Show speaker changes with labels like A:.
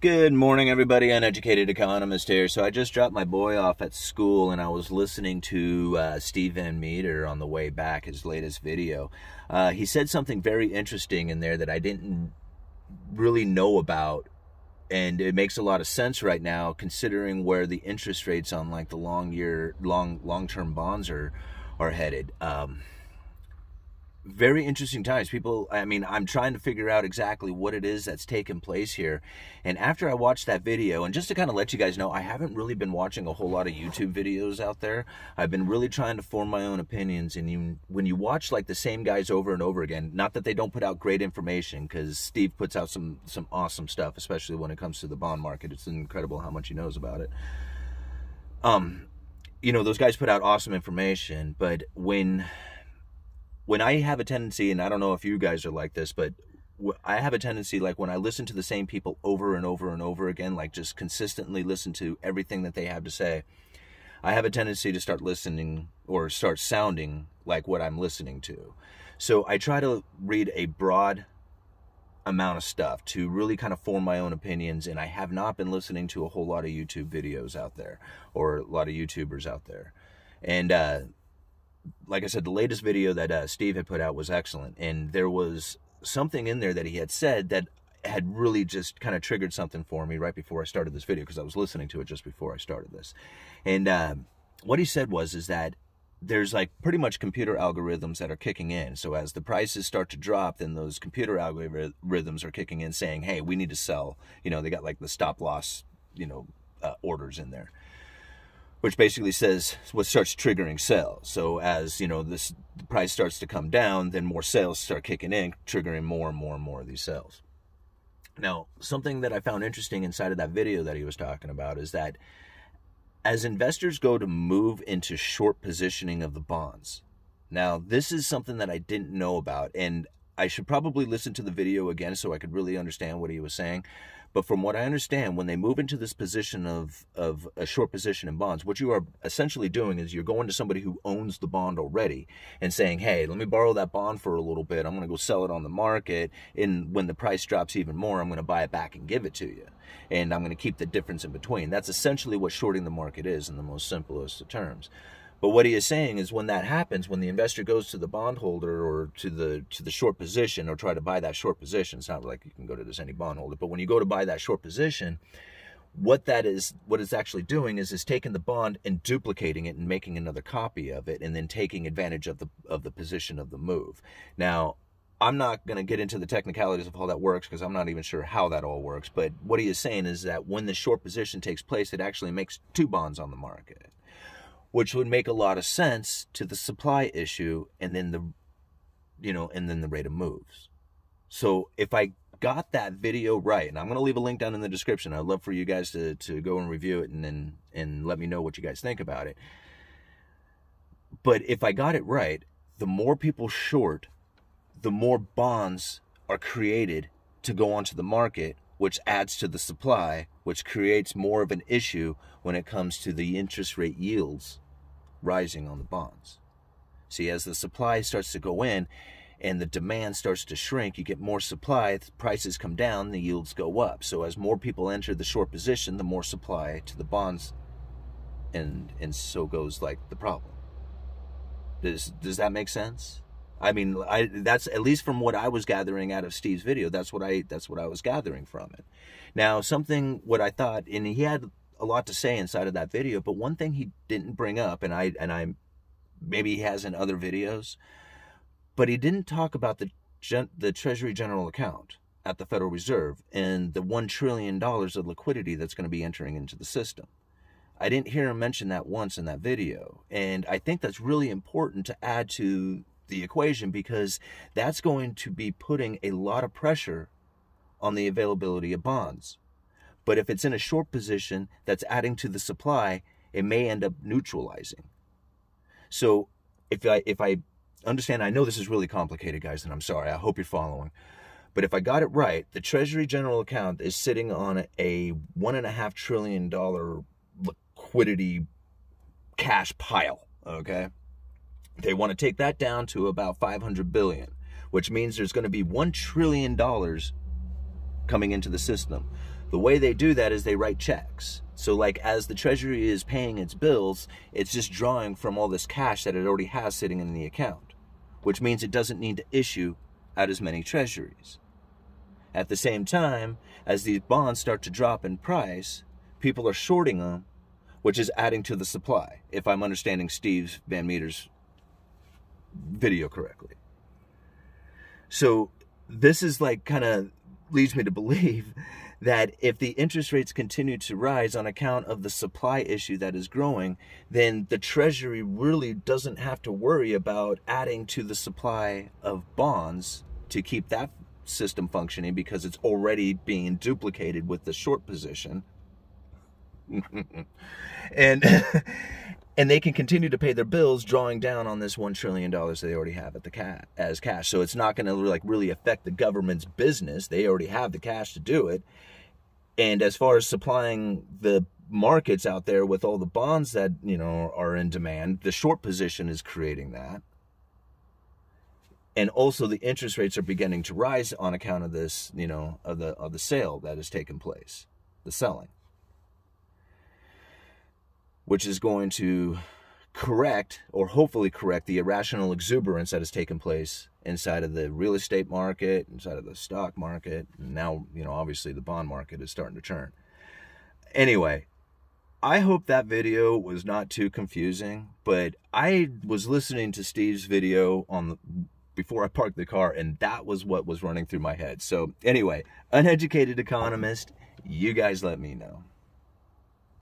A: Good morning, everybody. Uneducated economist here. So I just dropped my boy off at school, and I was listening to uh, Steve Van Metre on the way back, his latest video. Uh, he said something very interesting in there that I didn't really know about, and it makes a lot of sense right now, considering where the interest rates on like the long year, long long term bonds are are headed. Um, very interesting times. People, I mean, I'm trying to figure out exactly what it is that's taken place here. And after I watched that video, and just to kind of let you guys know, I haven't really been watching a whole lot of YouTube videos out there. I've been really trying to form my own opinions. And you, when you watch like the same guys over and over again, not that they don't put out great information, because Steve puts out some some awesome stuff, especially when it comes to the bond market. It's incredible how much he knows about it. Um, you know, those guys put out awesome information, but when when I have a tendency, and I don't know if you guys are like this, but I have a tendency, like when I listen to the same people over and over and over again, like just consistently listen to everything that they have to say, I have a tendency to start listening or start sounding like what I'm listening to. So I try to read a broad amount of stuff to really kind of form my own opinions and I have not been listening to a whole lot of YouTube videos out there or a lot of YouTubers out there. And uh, like I said, the latest video that uh, Steve had put out was excellent, and there was something in there that he had said that had really just kind of triggered something for me right before I started this video because I was listening to it just before I started this. And uh, what he said was is that there's like pretty much computer algorithms that are kicking in. So as the prices start to drop, then those computer algorithms are kicking in saying, hey, we need to sell. You know, they got like the stop loss, you know, uh, orders in there which basically says what starts triggering sales. So as you know, this the price starts to come down, then more sales start kicking in, triggering more and more and more of these sales. Now, something that I found interesting inside of that video that he was talking about is that as investors go to move into short positioning of the bonds. Now, this is something that I didn't know about, and I should probably listen to the video again so I could really understand what he was saying. But from what I understand, when they move into this position of, of a short position in bonds, what you are essentially doing is you're going to somebody who owns the bond already and saying, hey, let me borrow that bond for a little bit. I'm going to go sell it on the market. And when the price drops even more, I'm going to buy it back and give it to you. And I'm going to keep the difference in between. That's essentially what shorting the market is in the most simplest of terms. But what he is saying is when that happens, when the investor goes to the bondholder or to the to the short position or try to buy that short position, it's not like you can go to this any bondholder, but when you go to buy that short position, what that is what it's actually doing is is taking the bond and duplicating it and making another copy of it and then taking advantage of the of the position of the move. Now, I'm not going to get into the technicalities of how that works because I'm not even sure how that all works. But what he is saying is that when the short position takes place, it actually makes two bonds on the market which would make a lot of sense to the supply issue and then the you know and then the rate of moves. So if i got that video right and i'm going to leave a link down in the description i'd love for you guys to, to go and review it and then and let me know what you guys think about it. But if i got it right the more people short the more bonds are created to go onto the market which adds to the supply, which creates more of an issue when it comes to the interest rate yields rising on the bonds. See, as the supply starts to go in and the demand starts to shrink, you get more supply, prices come down, the yields go up. So as more people enter the short position, the more supply to the bonds and and so goes like the problem. Does does that make sense? I mean, I that's at least from what I was gathering out of Steve's video. That's what I that's what I was gathering from it. Now, something what I thought, and he had a lot to say inside of that video, but one thing he didn't bring up, and I and I maybe he has in other videos, but he didn't talk about the the Treasury General Account at the Federal Reserve and the one trillion dollars of liquidity that's going to be entering into the system. I didn't hear him mention that once in that video, and I think that's really important to add to the equation because that's going to be putting a lot of pressure on the availability of bonds. But if it's in a short position that's adding to the supply, it may end up neutralizing. So if I if I understand, I know this is really complicated, guys, and I'm sorry. I hope you're following. But if I got it right, the Treasury General Account is sitting on a one and a half trillion dollar liquidity cash pile. Okay. They want to take that down to about 500 billion, which means there's going to be 1 trillion dollars coming into the system. The way they do that is they write checks. So like as the treasury is paying its bills, it's just drawing from all this cash that it already has sitting in the account, which means it doesn't need to issue out as many treasuries. At the same time, as these bonds start to drop in price, people are shorting them, which is adding to the supply, if I'm understanding Steve Van Metre's video correctly. So this is like kind of leads me to believe that if the interest rates continue to rise on account of the supply issue that is growing, then the Treasury really doesn't have to worry about adding to the supply of bonds to keep that system functioning because it's already being duplicated with the short position. and and they can continue to pay their bills drawing down on this 1 trillion dollars they already have at the cat as cash. So it's not going to like really affect the government's business. They already have the cash to do it. And as far as supplying the markets out there with all the bonds that you know are in demand the short position is creating that. And also the interest rates are beginning to rise on account of this you know of the of the sale that has taken place the selling which is going to correct or hopefully correct the irrational exuberance that has taken place inside of the real estate market, inside of the stock market. And now, you know, obviously the bond market is starting to turn. Anyway, I hope that video was not too confusing, but I was listening to Steve's video on the before I parked the car and that was what was running through my head. So, anyway, uneducated economist, you guys let me know.